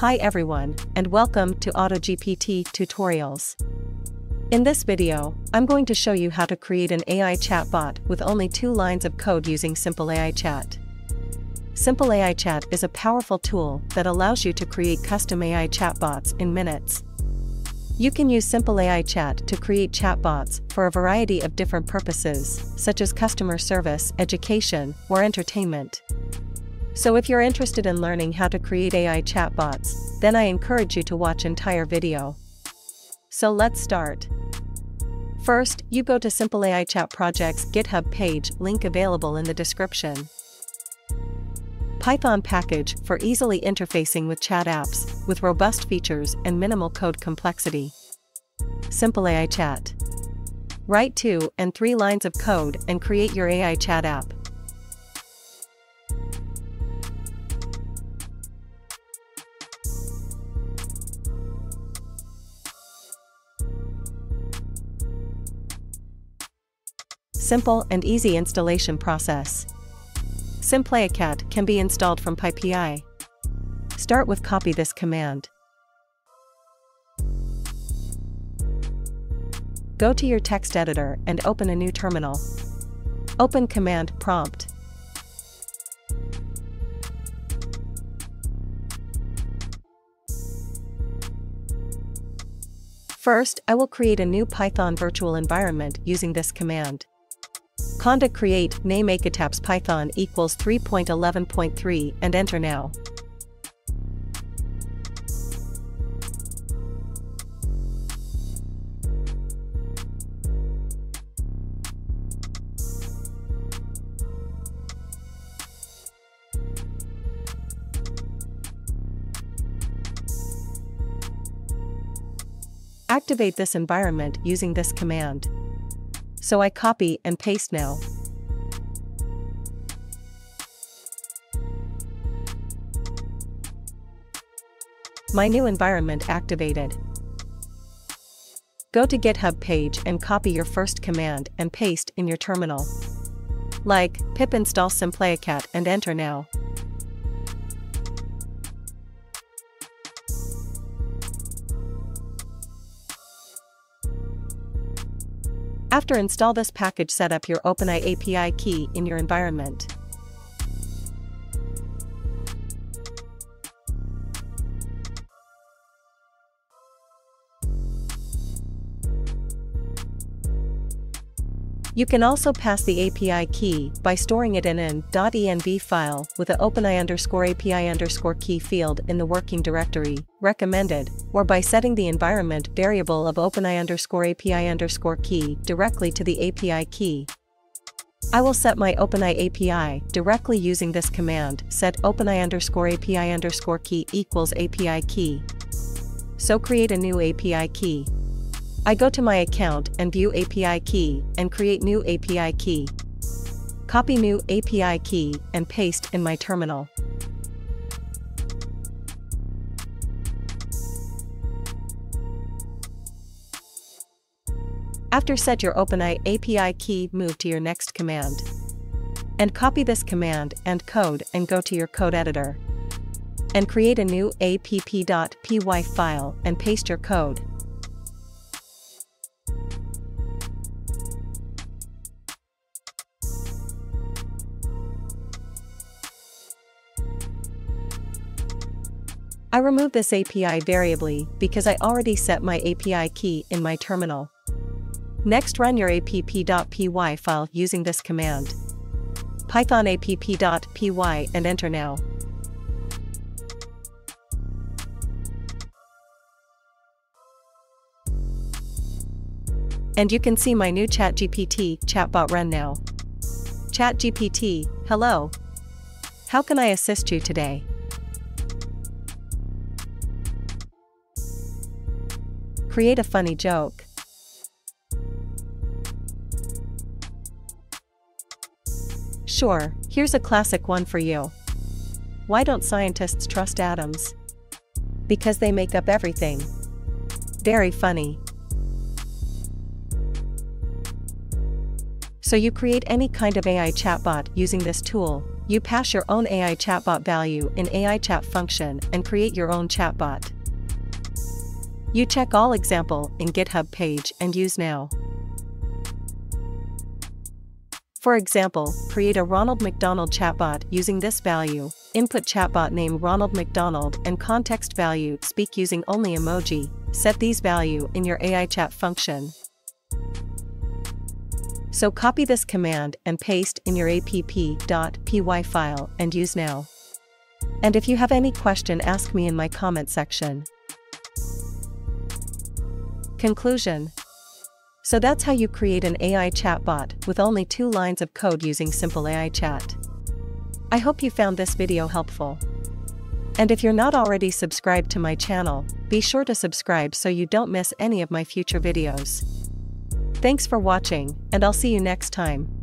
Hi everyone, and welcome to AutoGPT Tutorials. In this video, I'm going to show you how to create an AI chatbot with only two lines of code using Simple AI Chat. Simple AI Chat is a powerful tool that allows you to create custom AI chatbots in minutes. You can use Simple AI Chat to create chatbots for a variety of different purposes, such as customer service, education, or entertainment. So if you're interested in learning how to create AI chatbots, then I encourage you to watch entire video. So let's start. First, you go to Simple AI Chat Project's GitHub page, link available in the description. Python package for easily interfacing with chat apps, with robust features and minimal code complexity. Simple AI Chat. Write two and three lines of code and create your AI chat app. Simple and easy installation process. SimpleAIChat can be installed from PyPI. Start with copy this command. Go to your text editor and open a new terminal. Open command prompt. First, I will create a new Python virtual environment using this command. Conda create name AiCataps Python equals 3.11.3 and enter now. Activate this environment using this command so I copy and paste now. My new environment activated. Go to GitHub page and copy your first command and paste in your terminal. Like pip install SimpleAIChat and enter now. After install this package set up your OpenAI API key in your environment. You can also pass the API key by storing it in an .env file with a OpenAI underscore API underscore key field in the working directory, recommended, or by setting the environment variable of OpenAI underscore API underscore key directly to the API key. I will set my OpenAI API directly using this command set OpenAI underscore API underscore key equals API key. So create a new API key. I go to my account and view API key and create new API key. Copy new API key and paste in my terminal. After set your OpenAI API key move to your next command. And copy this command and code and go to your code editor. And create a new app.py file and paste your code. I remove this API variably because I already set my API key in my terminal. Next run your app.py file using this command. Python app.py and enter now. And you can see my new ChatGPT chatbot run now. ChatGPT, hello. How can I assist you today? Create a funny joke. Sure, here's a classic one for you. Why don't scientists trust atoms? Because they make up everything. Very funny. So you create any kind of AI chatbot using this tool, You pass your own AI chatbot value in AI chat function and create your own chatbot. You check all example in GitHub page and use now. For example, create a Ronald McDonald chatbot using this value, input chatbot name Ronald McDonald and context value speak using only emoji, set these value in your AI chat function. So copy this command and paste in your app.py file and use now. And if you have any question ask me in my comment section. Conclusion so that's how you create an AI chatbot with only two lines of code using Simple AI Chat. I hope you found this video helpful. And if you're not already subscribed to my channel, be sure to subscribe so you don't miss any of my future videos. Thanks for watching, and I'll see you next time.